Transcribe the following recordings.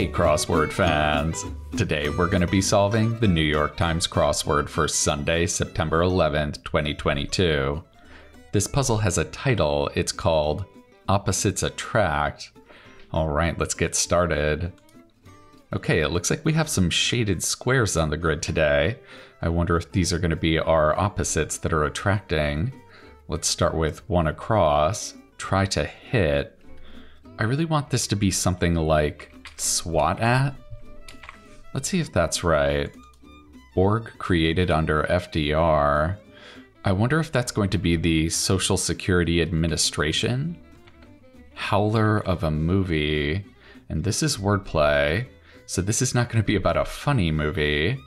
Hey, crossword fans! Today we're going to be solving the New York Times crossword for Sunday, September 11th, 2022. This puzzle has a title. It's called Opposites Attract. Alright, let's get started. Okay, it looks like we have some shaded squares on the grid today. I wonder if these are going to be our opposites that are attracting. Let's start with one across. Try to hit. I really want this to be something like SWAT at. Let's see if that's right. Org created under FDR. I wonder if that's going to be the Social Security Administration. Howler of a movie. And this is wordplay. So this is not going to be about a funny movie.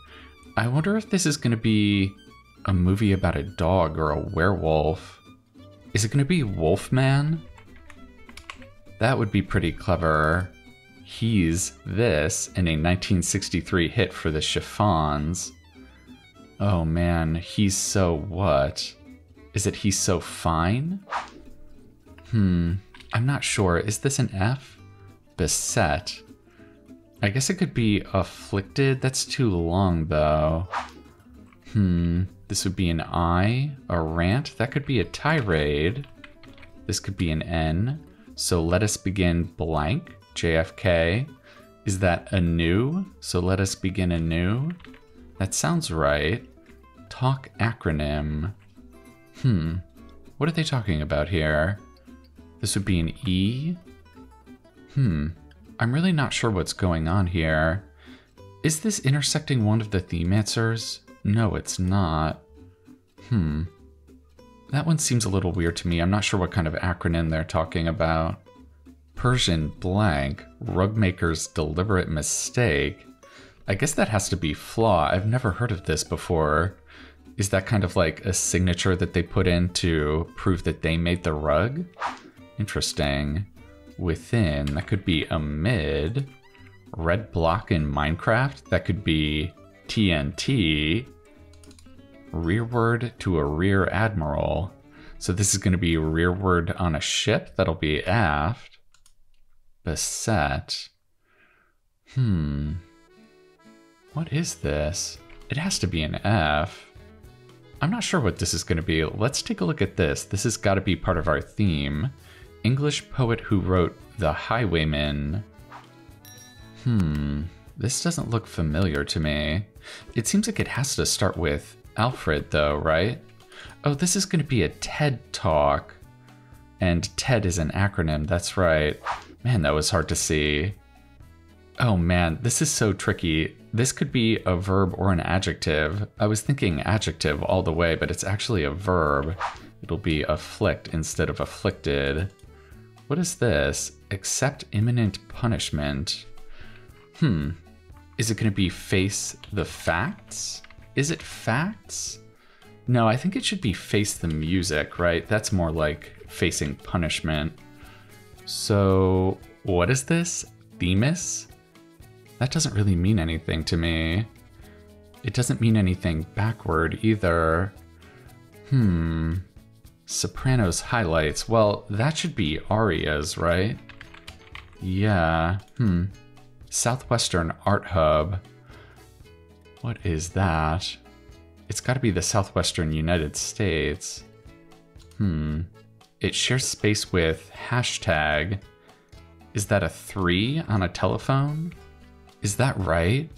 I wonder if this is going to be a movie about a dog or a werewolf. Is it going to be Wolfman? That would be pretty clever. He's this in a 1963 hit for the Chiffons. Oh man, he's so what? Is it he's so fine? Hmm, I'm not sure. Is this an F? Beset. I guess it could be afflicted. That's too long though. Hmm, this would be an I, a rant. That could be a tirade. This could be an N. So let us begin blank. JFK. Is that anew? So let us begin anew? That sounds right. Talk acronym. Hmm. What are they talking about here? This would be an E? Hmm. I'm really not sure what's going on here. Is this intersecting one of the theme answers? No, it's not. Hmm. That one seems a little weird to me. I'm not sure what kind of acronym they're talking about. Persian blank, rugmaker's deliberate mistake. I guess that has to be flaw. I've never heard of this before. Is that kind of like a signature that they put in to prove that they made the rug? Interesting. Within, that could be amid. Red block in Minecraft, that could be TNT. Rearward to a rear admiral. So this is going to be rearward on a ship, that'll be aft. Beset. Hmm. What is this? It has to be an F. I'm not sure what this is going to be. Let's take a look at this. This has got to be part of our theme. English poet who wrote The Highwayman. Hmm. This doesn't look familiar to me. It seems like it has to start with Alfred, though, right? Oh, this is going to be a TED Talk. And TED is an acronym, that's right. Man, that was hard to see. Oh man, this is so tricky. This could be a verb or an adjective. I was thinking adjective all the way, but it's actually a verb. It'll be afflict instead of afflicted. What is this? Accept imminent punishment. Hmm. Is it going to be face the facts? Is it facts? No, I think it should be face the music, right? That's more like facing punishment. So, what is this? Themis? That doesn't really mean anything to me. It doesn't mean anything backward either. Hmm. Sopranos highlights. Well, that should be arias, right? Yeah. Hmm. Southwestern Art Hub. What is that? It's got to be the Southwestern United States. Hmm. It shares space with hashtag. Is that a three on a telephone? Is that right?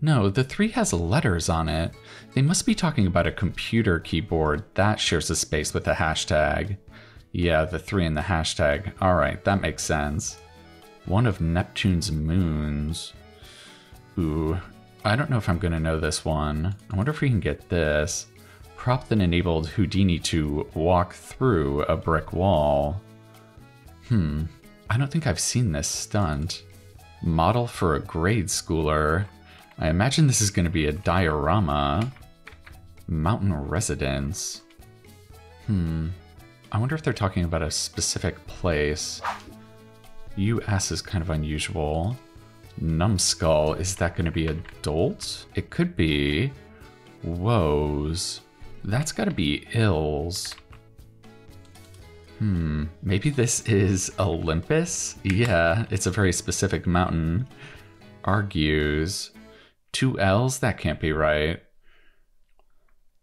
No, the three has letters on it. They must be talking about a computer keyboard that shares a space with a hashtag. Yeah, the three in the hashtag. Alright, that makes sense. One of Neptune's moons. Ooh, I don't know if I'm gonna know this one. I wonder if we can get this prop that enabled Houdini to walk through a brick wall. Hmm, I don't think I've seen this stunt. Model for a grade schooler. I imagine this is going to be a diorama. Mountain residence. Hmm, I wonder if they're talking about a specific place. US is kind of unusual. Numbskull, is that going to be adult? It could be. Woes. That's gotta be Ills. Hmm, maybe this is Olympus? Yeah, it's a very specific mountain. Argues. Two L's? That can't be right.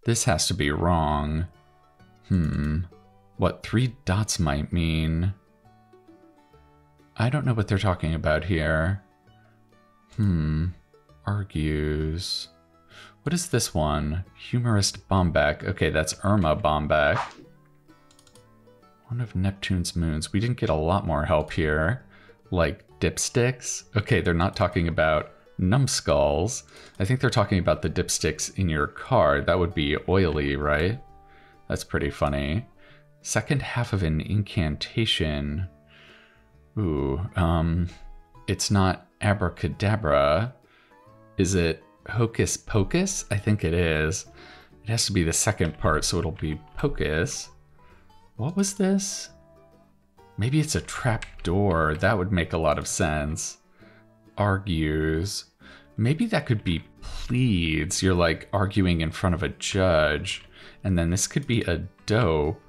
This has to be wrong. Hmm. What three dots might mean. I don't know what they're talking about here. Hmm. Argues. What is this one? Humorist Bombeck. Okay, that's Erma Bombeck. One of Neptune's moons. We didn't get a lot more help here. Like dipsticks? Okay, they're not talking about numbskulls. I think they're talking about the dipsticks in your car. That would be oily, right? That's pretty funny. Second half of an incantation. Ooh, um, it's not abracadabra. Is it hocus pocus? I think it is. It has to be the second part, so it'll be pocus. What was this? Maybe it's a trap door. That would make a lot of sense. Argues. Maybe that could be pleads. You're like arguing in front of a judge. And then this could be a dope.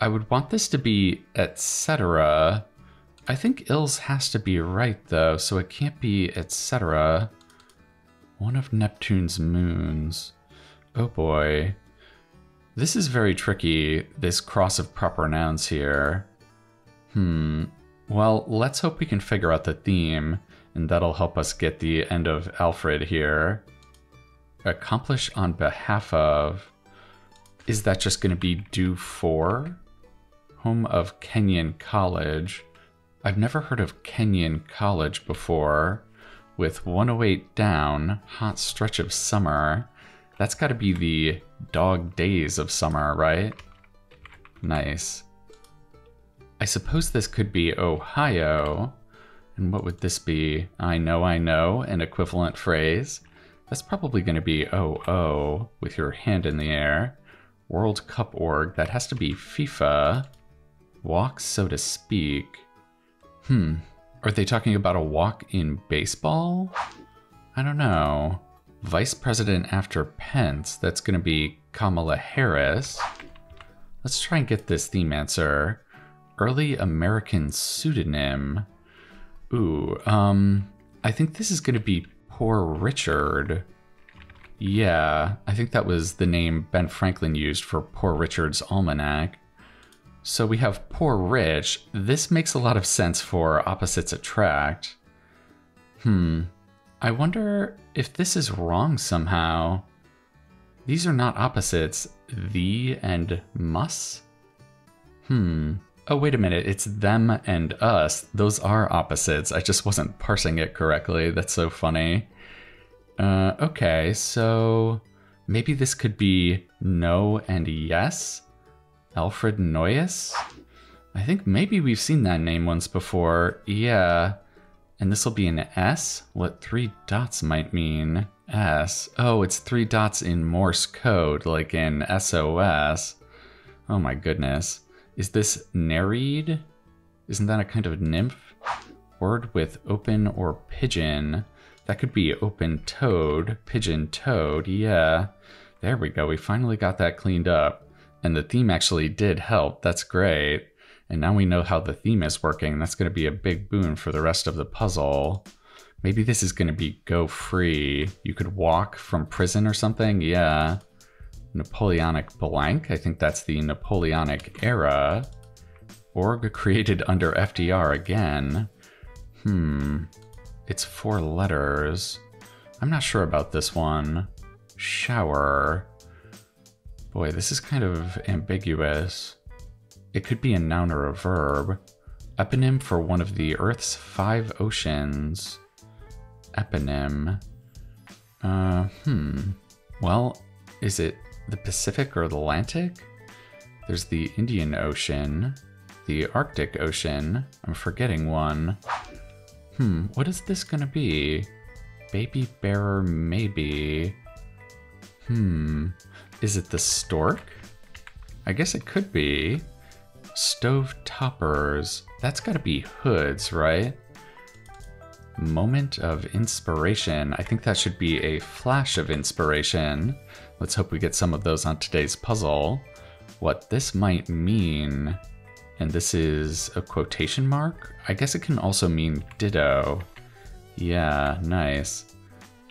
I would want this to be etc. I think ills has to be right though, so it can't be etc. One of Neptune's moons. Oh boy. This is very tricky, this cross of proper nouns here. Hmm. Well, let's hope we can figure out the theme, and that'll help us get the end of Alfred here. Accomplish on behalf of... Is that just going to be do for? Home of Kenyon College. I've never heard of Kenyon College before. With 108 down, hot stretch of summer. That's got to be the dog days of summer, right? Nice. I suppose this could be Ohio. And what would this be? I know, I know, an equivalent phrase. That's probably going to be oh, with your hand in the air. World Cup org, that has to be FIFA. Walk, so to speak. Hmm, are they talking about a walk in baseball? I don't know vice president after Pence, that's going to be Kamala Harris. Let's try and get this theme answer. Early American pseudonym. Ooh, um, I think this is going to be Poor Richard. Yeah, I think that was the name Ben Franklin used for Poor Richard's Almanac. So we have Poor Rich. This makes a lot of sense for opposites attract. Hmm, I wonder if this is wrong somehow. These are not opposites, the and must. Hmm. Oh, wait a minute, it's them and us. Those are opposites. I just wasn't parsing it correctly. That's so funny. Uh, okay, so maybe this could be no and yes? Alfred Noyes? I think maybe we've seen that name once before. Yeah. And this will be an S? What three dots might mean? S. Oh, it's three dots in Morse code, like in SOS. Oh my goodness. Is this Nereid? Isn't that a kind of nymph? Word with open or pigeon. That could be open toed, pigeon toed, yeah. There we go, we finally got that cleaned up. And the theme actually did help, that's great. And now we know how the theme is working. That's going to be a big boon for the rest of the puzzle. Maybe this is going to be go free. You could walk from prison or something. Yeah. Napoleonic blank. I think that's the Napoleonic era. Org created under FDR again. Hmm. It's four letters. I'm not sure about this one. Shower. Boy, this is kind of ambiguous. It could be a noun or a verb. Eponym for one of the Earth's five oceans. Eponym. Uh, hmm. Well, is it the Pacific or the Atlantic? There's the Indian Ocean, the Arctic Ocean. I'm forgetting one. Hmm, what is this gonna be? Baby bearer, maybe. Hmm, is it the stork? I guess it could be. Stove toppers. That's gotta be hoods, right? Moment of inspiration. I think that should be a flash of inspiration. Let's hope we get some of those on today's puzzle. What this might mean, and this is a quotation mark? I guess it can also mean ditto. Yeah, nice.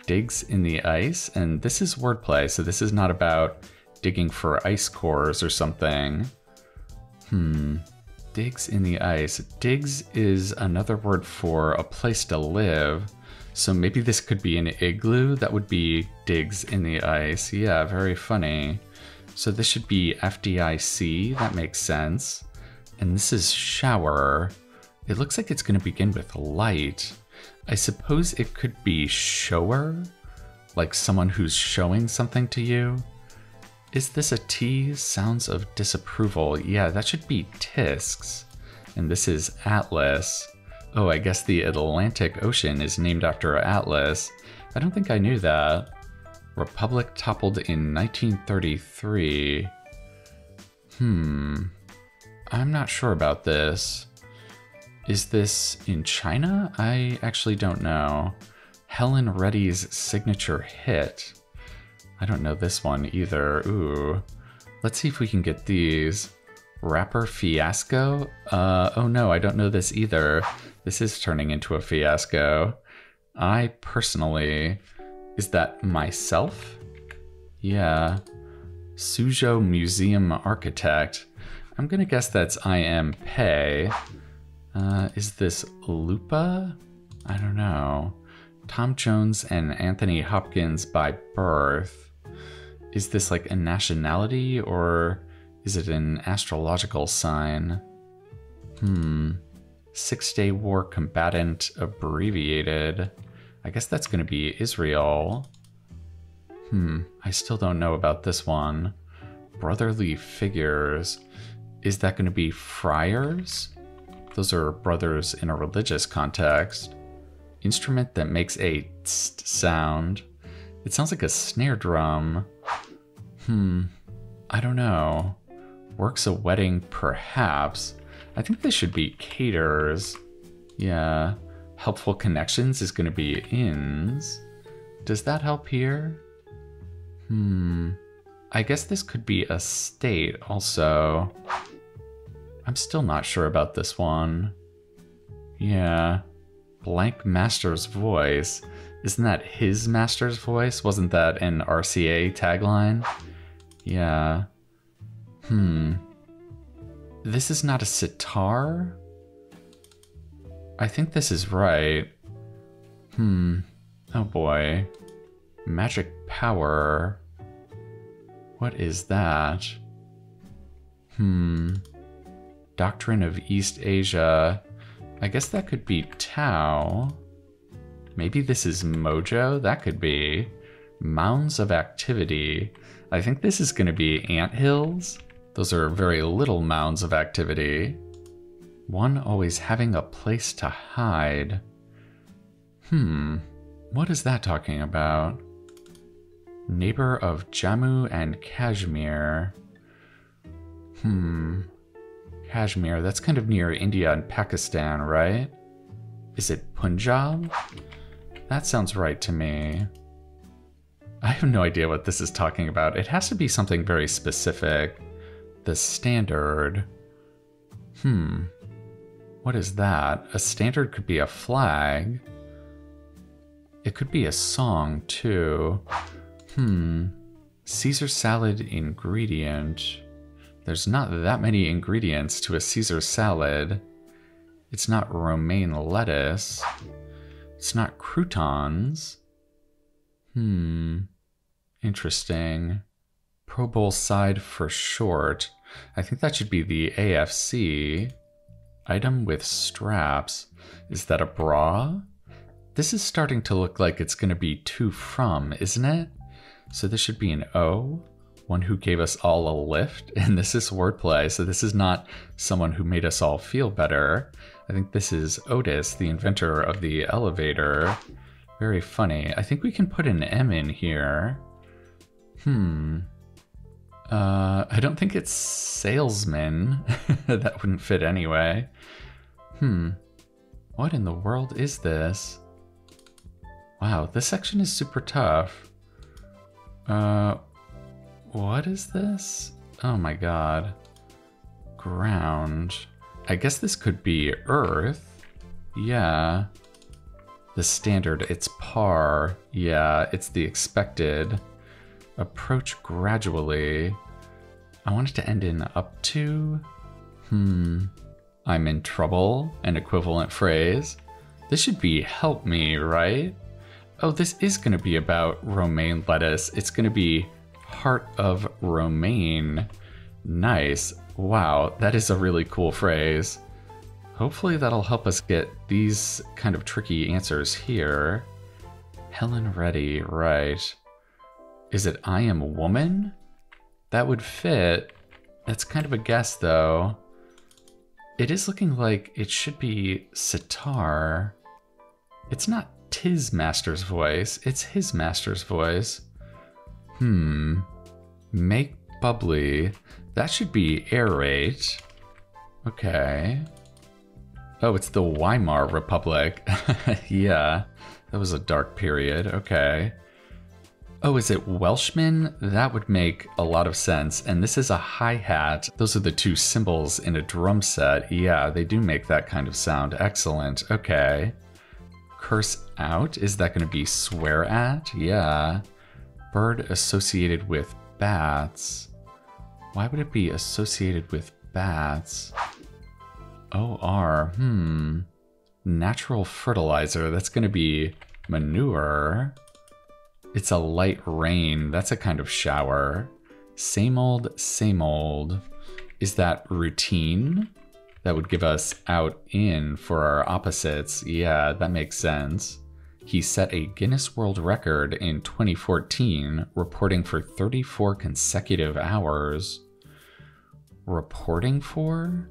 Digs in the ice, and this is wordplay, so this is not about digging for ice cores or something. Hmm. Digs in the ice. Digs is another word for a place to live. So maybe this could be an igloo. That would be digs in the ice. Yeah, very funny. So this should be FDIC. That makes sense. And this is shower. It looks like it's going to begin with light. I suppose it could be shower? Like someone who's showing something to you? Is this a T? Sounds of disapproval. Yeah, that should be Tisks. And this is Atlas. Oh, I guess the Atlantic Ocean is named after Atlas. I don't think I knew that. Republic toppled in 1933. Hmm. I'm not sure about this. Is this in China? I actually don't know. Helen Reddy's signature hit. I don't know this one either. Ooh. Let's see if we can get these. Rapper Fiasco? Uh, oh no, I don't know this either. This is turning into a fiasco. I personally. Is that myself? Yeah. Suzhou Museum Architect. I'm gonna guess that's I. M. Pei. Uh, is this Lupa? I don't know. Tom Jones and Anthony Hopkins by birth is this like a nationality or is it an astrological sign? Hmm. Six Day War combatant abbreviated. I guess that's going to be Israel. Hmm. I still don't know about this one. Brotherly figures. Is that going to be friars? Those are brothers in a religious context. Instrument that makes a tst sound. It sounds like a snare drum. Hmm, I don't know. Works a wedding, perhaps. I think this should be caterers. Yeah. Helpful connections is going to be inns. Does that help here? Hmm. I guess this could be a state also. I'm still not sure about this one. Yeah. Blank Master's voice. Isn't that his master's voice? Wasn't that an RCA tagline? Yeah. Hmm. This is not a sitar? I think this is right. Hmm. Oh boy. Magic power. What is that? Hmm. Doctrine of East Asia. I guess that could be Tao. Maybe this is Mojo? That could be. Mounds of Activity. I think this is going to be ant hills. Those are very little mounds of activity. One always having a place to hide. Hmm, what is that talking about? Neighbor of Jammu and Kashmir. Hmm, Kashmir, that's kind of near India and Pakistan, right? Is it Punjab? That sounds right to me. I have no idea what this is talking about. It has to be something very specific. The standard. Hmm. What is that? A standard could be a flag. It could be a song, too. Hmm. Caesar salad ingredient. There's not that many ingredients to a Caesar salad. It's not romaine lettuce. It's not croutons. Hmm. Interesting. Pro Bowl side for short. I think that should be the AFC. Item with straps. Is that a bra? This is starting to look like it's going to be two from, isn't it? So this should be an O. One who gave us all a lift. And this is wordplay, so this is not someone who made us all feel better. I think this is Otis, the inventor of the elevator. Very funny. I think we can put an M in here. Hmm. Uh, I don't think it's salesman. that wouldn't fit anyway. Hmm. What in the world is this? Wow, this section is super tough. Uh, what is this? Oh my god. Ground. I guess this could be Earth. Yeah. the standard. It's par. Yeah, it's the expected. Approach gradually. I want it to end in up to. Hmm. I'm in trouble, an equivalent phrase. This should be help me, right? Oh, this is to be about romaine lettuce. It's to be heart of romaine. Nice. Wow, that is a really cool phrase. Hopefully that'll help us get these kind of tricky answers here. Helen Reddy, right. Is it I am a woman? That would fit. That's kind of a guess though. It is looking like it should be sitar. It's not tis master's voice, it's his master's voice. Hmm. Make bubbly. That should be aerate. Okay. Oh, it's the Weimar Republic. yeah, that was a dark period. Okay. Oh, is it Welshman? That would make a lot of sense. And this is a hi-hat. Those are the two cymbals in a drum set. Yeah, they do make that kind of sound. Excellent. Okay. Curse out? Is that going to be swear at? Yeah. Bird associated with bats. Why would it be associated with bats? OR, hmm. Natural fertilizer, that's going to be manure. It's a light rain, that's a kind of shower. Same old, same old. Is that routine? That would give us out in for our opposites. Yeah, that makes sense. He set a Guinness World Record in 2014, reporting for 34 consecutive hours. Reporting for?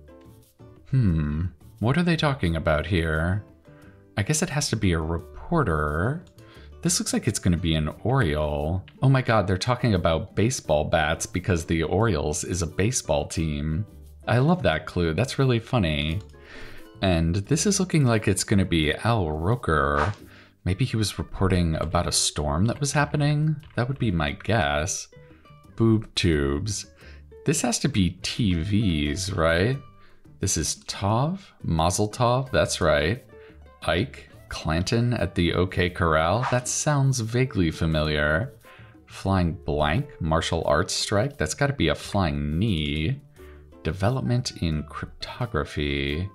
Hmm, what are they talking about here? I guess it has to be a reporter. This looks like it's going to be an Oriole. Oh my god, they're talking about baseball bats because the Orioles is a baseball team. I love that clue, that's really funny. And this is looking like it's going to be Al Roker. Maybe he was reporting about a storm that was happening? That would be my guess. Boob tubes. This has to be TVs, right? This is Tov, Mazel Tov, that's right. Ike, Clanton at the OK Corral, that sounds vaguely familiar. Flying Blank, Martial Arts Strike, that's gotta be a flying knee. Development in cryptography.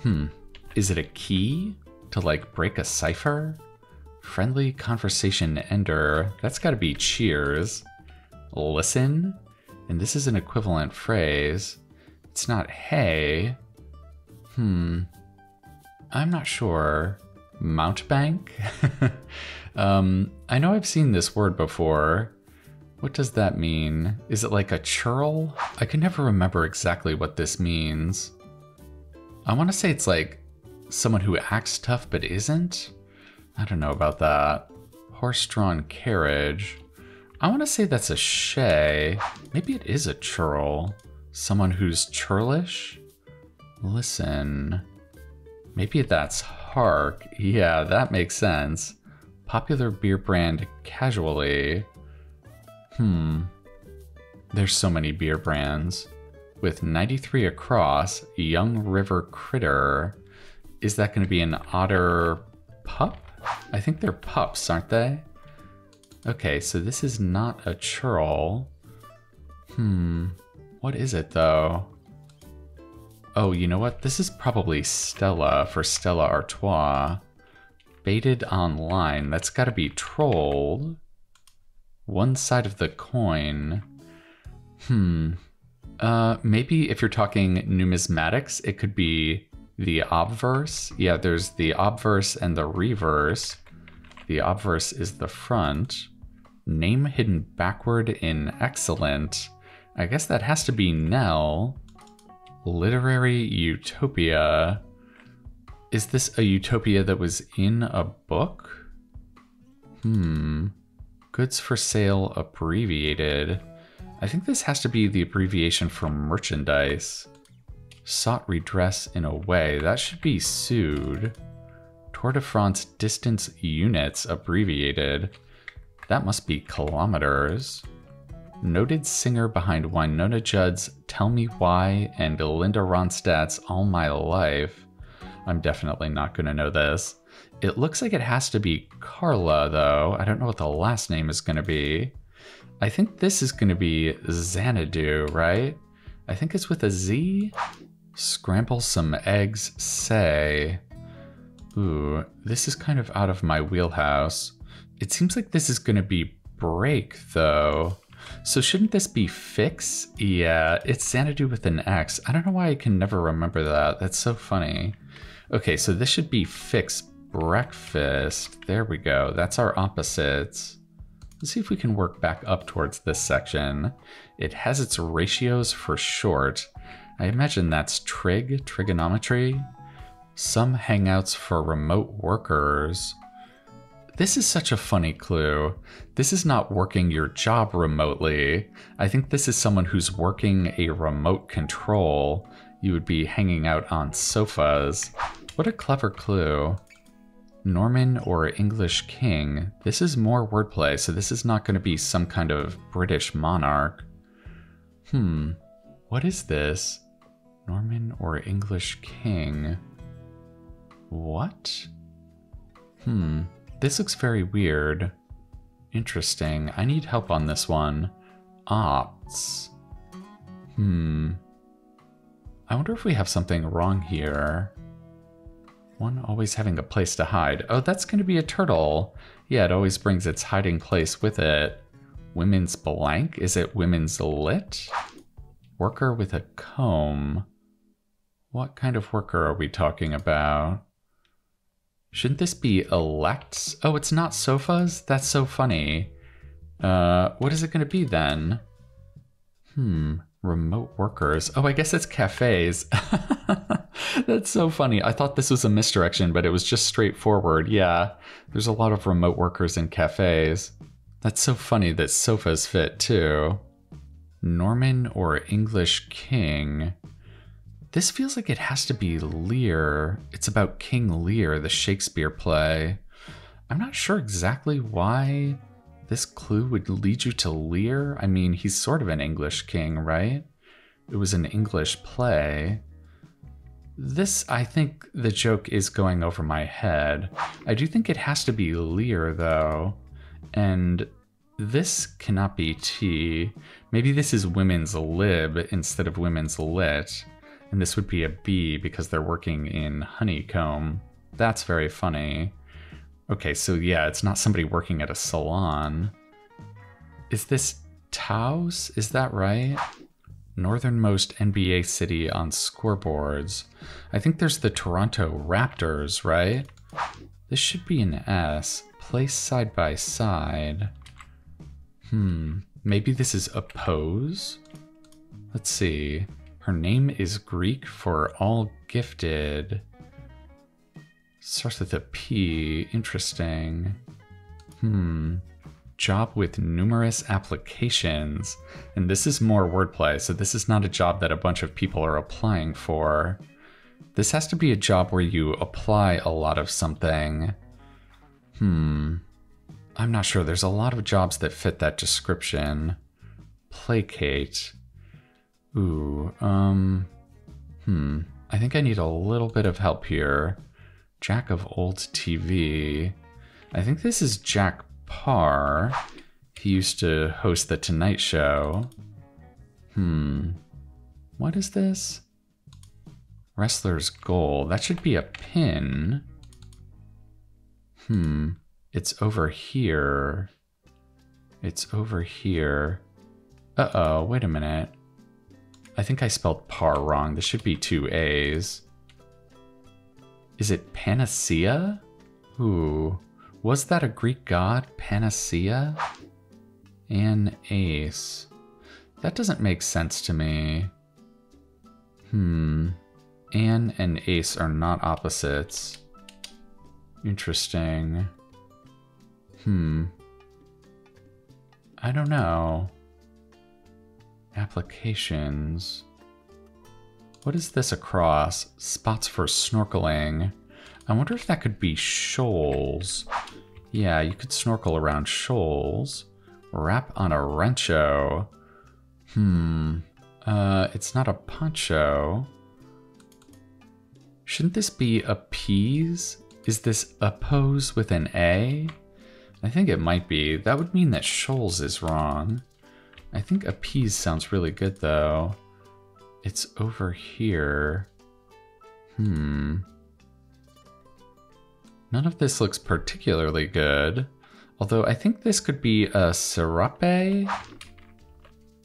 Hmm, is it a key to like break a cipher? Friendly conversation ender, that's gotta be cheers. Listen, and this is an equivalent phrase. It's not hey. Hmm. I'm not sure. Mountebank? um, I know I've seen this word before. What does that mean? Is it like a churl? I can never remember exactly what this means. I want to say it's like someone who acts tough but isn't? I don't know about that. Horse-drawn carriage. I want to say that's a shay. Maybe it is a churl. Someone who's churlish? Listen. Maybe that's Hark. Yeah, that makes sense. Popular beer brand casually. Hmm. There's so many beer brands. With 93 across, Young River Critter. Is that going to be an otter pup? I think they're pups, aren't they? Okay, so this is not a churl. Hmm. What is it though? Oh, you know what? This is probably Stella for Stella Artois. Baited online. That's gotta be trolled. One side of the coin. Hmm. Uh, maybe if you're talking numismatics, it could be the obverse. Yeah, there's the obverse and the reverse. The obverse is the front. Name hidden backward in excellent. I guess that has to be Nell. Literary utopia. Is this a utopia that was in a book? Hmm. Goods for sale abbreviated. I think this has to be the abbreviation for merchandise. Sought redress in a way. That should be sued. Tour de France distance units abbreviated. That must be kilometers noted singer behind Wynonna Judd's Tell Me Why and Linda Ronstadt's All My Life. I'm definitely not going to know this. It looks like it has to be Carla, though. I don't know what the last name is going to be. I think this is going to be Xanadu, right? I think it's with a Z. Scramble some eggs, say. Ooh, this is kind of out of my wheelhouse. It seems like this is to be break, though. So shouldn't this be fix? Yeah, it's Xanadu with an X. I don't know why I can never remember that. That's so funny. Okay, so this should be fix breakfast. There we go. That's our opposites. Let's see if we can work back up towards this section. It has its ratios for short. I imagine that's trig, trigonometry. Some hangouts for remote workers. This is such a funny clue. This is not working your job remotely. I think this is someone who's working a remote control. You would be hanging out on sofas. What a clever clue. Norman or English king. This is more wordplay, so this is not going to be some kind of British monarch. Hmm, what is this? Norman or English king? What? Hmm, this looks very weird. Interesting. I need help on this one. Ops. Hmm. I wonder if we have something wrong here. One always having a place to hide. Oh, that's going to be a turtle. Yeah, it always brings its hiding place with it. Women's blank? Is it women's lit? Worker with a comb. What kind of worker are we talking about? Shouldn't this be elects? Oh, it's not sofas? That's so funny. Uh, what is it going to be then? Hmm, remote workers. Oh, I guess it's cafes. That's so funny. I thought this was a misdirection, but it was just straightforward. Yeah, there's a lot of remote workers in cafes. That's so funny that sofas fit too. Norman or English king? This feels like it has to be Lear. It's about King Lear, the Shakespeare play. I'm not sure exactly why this clue would lead you to Lear. I mean, he's sort of an English king, right? It was an English play. This, I think the joke is going over my head. I do think it has to be Lear, though. And this cannot be T. Maybe this is women's lib instead of women's lit. And this would be a B because they're working in honeycomb. That's very funny. Okay, so yeah, it's not somebody working at a salon. Is this Taos? Is that right? Northernmost NBA city on scoreboards. I think there's the Toronto Raptors, right? This should be an S. Placed side by side. Hmm, maybe this is oppose? Let's see. Her name is Greek for all gifted. Starts with a P. Interesting. Hmm. Job with numerous applications. And this is more wordplay, so this is not a job that a bunch of people are applying for. This has to be a job where you apply a lot of something. Hmm. I'm not sure. There's a lot of jobs that fit that description. Placate. Ooh, um, hmm. I think I need a little bit of help here. Jack of old TV. I think this is Jack Paar. He used to host The Tonight Show. Hmm. What is this? Wrestler's goal. That should be a pin. Hmm. It's over here. It's over here. Uh-oh, wait a minute. I think I spelled par wrong. This should be two A's. Is it Panacea? Ooh. Was that a Greek god? Panacea? An ace. That doesn't make sense to me. Hmm. An and ace are not opposites. Interesting. Hmm. I don't know. Applications. What is this across? Spots for snorkeling. I wonder if that could be shoals. Yeah, you could snorkel around shoals. Wrap on a rancho. Hmm. Uh, it's not a poncho. Shouldn't this be a peas? is this oppose with an A? I think it might be. That would mean that shoals is wrong. I think appease sounds really good though. It's over here. Hmm. None of this looks particularly good. Although I think this could be a serape.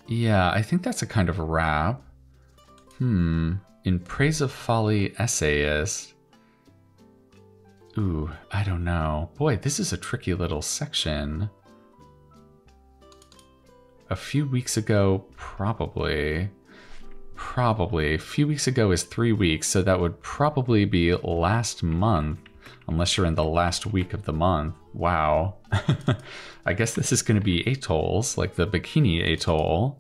Yeah, I think that's a kind of wrap. Hmm. In praise of folly, essayist. Ooh, I don't know. Boy, this is a tricky little section. A few weeks ago, probably. Probably. A few weeks ago is three weeks, so that would probably be last month, unless you're in the last week of the month. Wow. I guess this is going to be atolls, like the Bikini Atoll.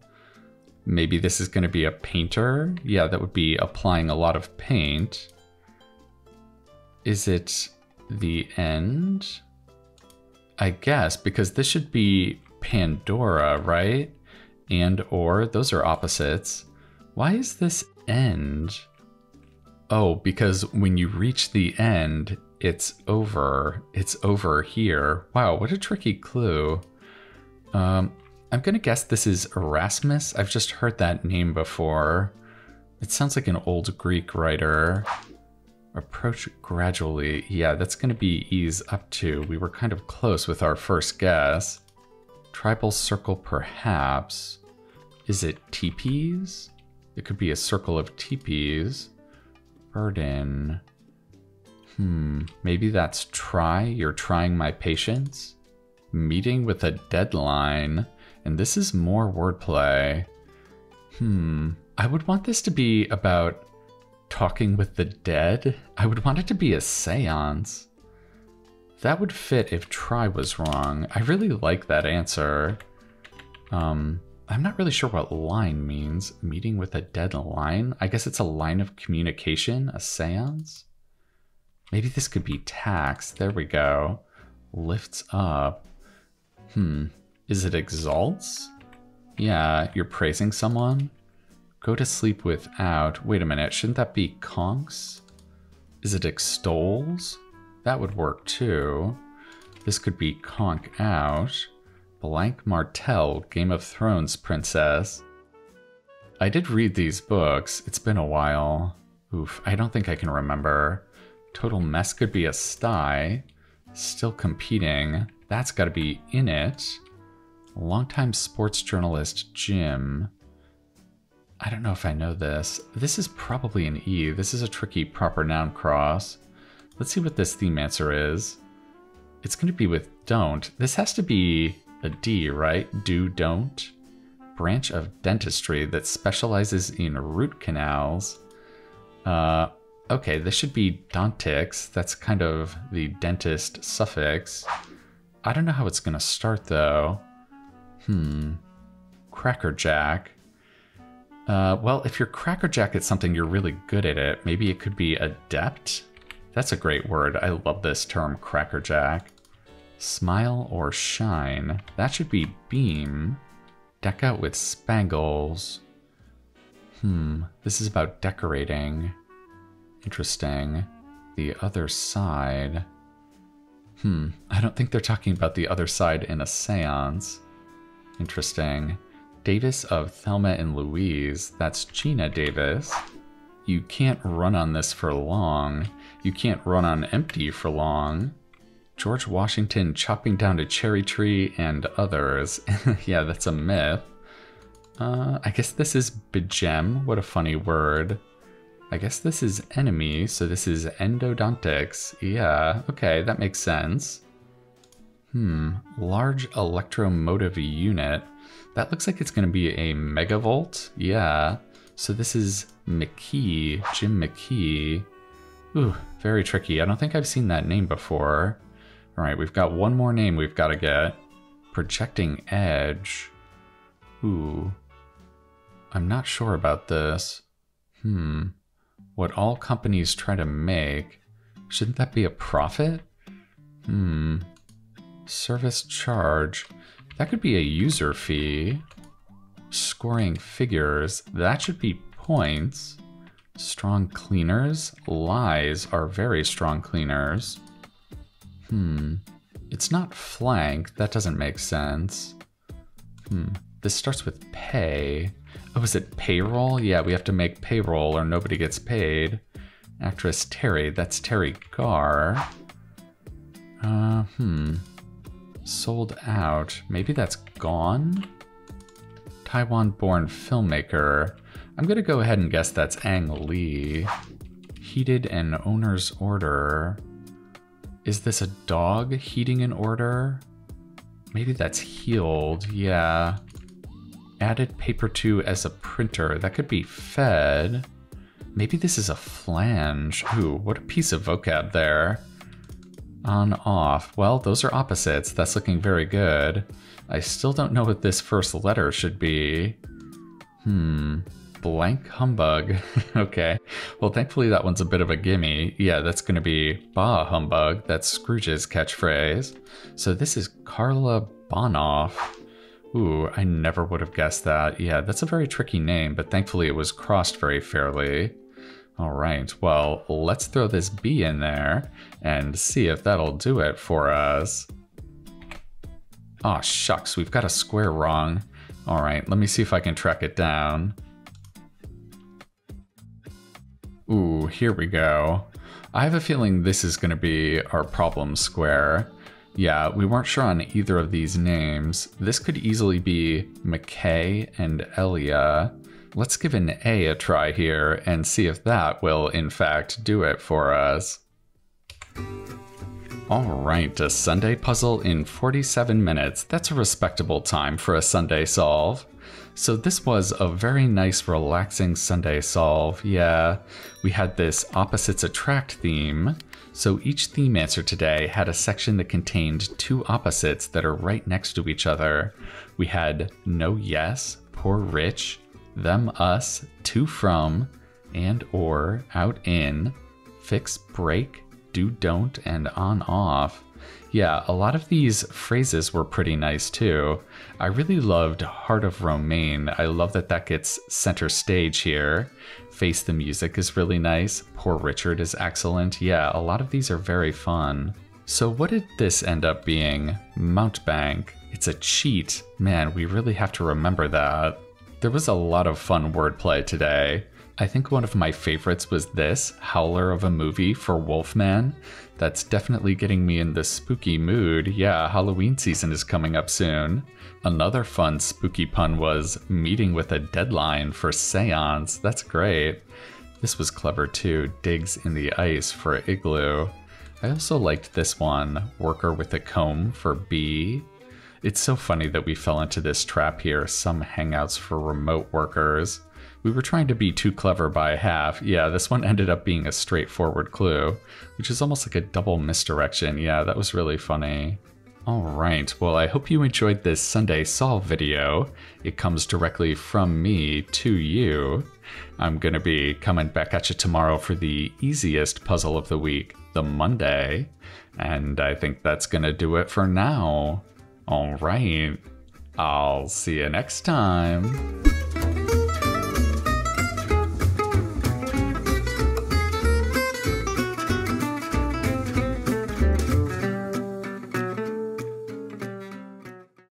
Maybe this is going to be a painter. Yeah, that would be applying a lot of paint. Is it the end? I guess, because this should be Pandora, right? And or, those are opposites. Why is this end? Oh, because when you reach the end, it's over. It's over here. Wow, what a tricky clue. Um, I'm gonna guess this is Erasmus. I've just heard that name before. It sounds like an old Greek writer. Approach gradually. Yeah, that's gonna be ease up to. We were kind of close with our first guess. Tribal circle, perhaps. Is it teepees? It could be a circle of teepees. Burden. Hmm, maybe that's try. You're trying my patience. Meeting with a deadline. And this is more wordplay. Hmm, I would want this to be about talking with the dead. I would want it to be a seance. That would fit if try was wrong. I really like that answer. Um, I'm not really sure what line means. Meeting with a dead line? I guess it's a line of communication, a seance? Maybe this could be tax. There we go. Lifts up. Hmm. Is it exalts? Yeah, you're praising someone? Go to sleep without. Wait a minute, shouldn't that be conks? Is it extols? That would work too. This could be conk out. Blank Martell, Game of Thrones princess. I did read these books. It's been a while. Oof, I don't think I can remember. Total Mess could be a sty. Still competing. That's got to be in it. Longtime sports journalist Jim. I don't know if I know this. This is probably an E. This is a tricky proper noun cross. Let's see what this theme answer is. It's going to be with don't. This has to be a D, right? Do, don't. Branch of dentistry that specializes in root canals. Uh, okay, this should be dontics. That's kind of the dentist suffix. I don't know how it's going to start, though. Hmm. Crackerjack. Uh, well, if you're crackerjack at something, you're really good at it. Maybe it could be adept? That's a great word. I love this term, crackerjack. Smile or shine. That should be beam. Deck out with spangles. Hmm, this is about decorating. Interesting. The other side. Hmm, I don't think they're talking about the other side in a seance. Interesting. Davis of Thelma and Louise. That's Geena Davis. You can't run on this for long. You can't run on empty for long. George Washington chopping down a cherry tree and others. yeah, that's a myth. Uh, I guess this is begem. What a funny word. I guess this is enemy, so this is endodontics. Yeah, okay, that makes sense. Hmm, large electromotive unit. That looks like it's going to be a megavolt. Yeah, so this is McKee, Jim McKee. Ooh, very tricky. I don't think I've seen that name before. All right, we've got one more name we've got to get. Projecting Edge. Ooh. I'm not sure about this. Hmm. What all companies try to make. Shouldn't that be a profit? Hmm. Service charge. That could be a user fee. Scoring figures. That should be points. Strong cleaners. Lyes are very strong cleaners. Hmm. It's not flank. That doesn't make sense. Hmm. This starts with pay. Oh, is it payroll? Yeah, we have to make payroll or nobody gets paid. Actress Terry. That's Teri Garr. Uh, hmm. Sold out. Maybe that's gone? Taiwan born filmmaker. I'm gonna go ahead and guess that's Ang Lee. Heated and owner's order. Is this a dog heating an order? Maybe that's healed, yeah. Added paper to as a printer. That could be fed. Maybe this is a flange. Ooh, what a piece of vocab there. On, off. Well, those are opposites. That's looking very good. I still don't know what this first letter should be. Hmm. Blank humbug. okay. Well, thankfully that one's a bit of a gimme. Yeah, that's going to be Bah Humbug. That's Scrooge's catchphrase. So this is Carla Bonoff. Ooh, I never would have guessed that. Yeah, that's a very tricky name, but thankfully it was crossed very fairly. All right, well, let's throw this B in there and see if that'll do it for us. Oh, shucks, we've got a square wrong. All right, let me see if I can track it down. Ooh, here we go. I have a feeling this is going to be our problem square. Yeah, we weren't sure on either of these names. This could easily be McKay and Elia. Let's give an A a try here and see if that will in fact do it for us. Alright, a Sunday puzzle in 47 minutes. That's a respectable time for a Sunday solve. So this was a very nice relaxing Sunday solve. Yeah, we had this opposites attract theme. So each theme answer today had a section that contained two opposites that are right next to each other. We had no yes, poor rich, them us, to from, and or, out in, fix break, do don't, and on off. Yeah, a lot of these phrases were pretty nice too. I really loved Heart of Romaine. I love that that gets center stage here. Face the Music is really nice. Poor Richard is excellent. Yeah, a lot of these are very fun. So what did this end up being? Mountebank. It's a cheat. Man, we really have to remember that. There was a lot of fun wordplay today. I think one of my favorites was this, Howler of a movie for Wolfman. That's definitely getting me in the spooky mood. Yeah, Halloween season is coming up soon. Another fun spooky pun was meeting with a deadline for seance. That's great. This was clever too, digs in the ice for igloo. I also liked this one, worker with a comb for bee. It's so funny that we fell into this trap here, some hangouts for remote workers. We were trying to be too clever by half. Yeah, this one ended up being a straightforward clue, which is almost like a double misdirection. Yeah, that was really funny. Alright, well I hope you enjoyed this Sunday Solve video. It comes directly from me to you. I'm gonna be coming back at you tomorrow for the easiest puzzle of the week, the Monday. And I think that's gonna do it for now. Alright, I'll see you next time.